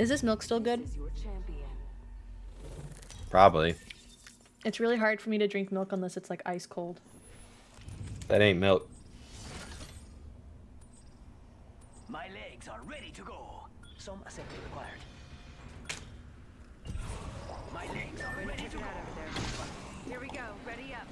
Is this milk still good? Probably. It's really hard for me to drink milk unless it's like ice cold. That ain't milk. My legs are ready to go. Some assembly required. My legs are ready to go. Here we go. Ready up.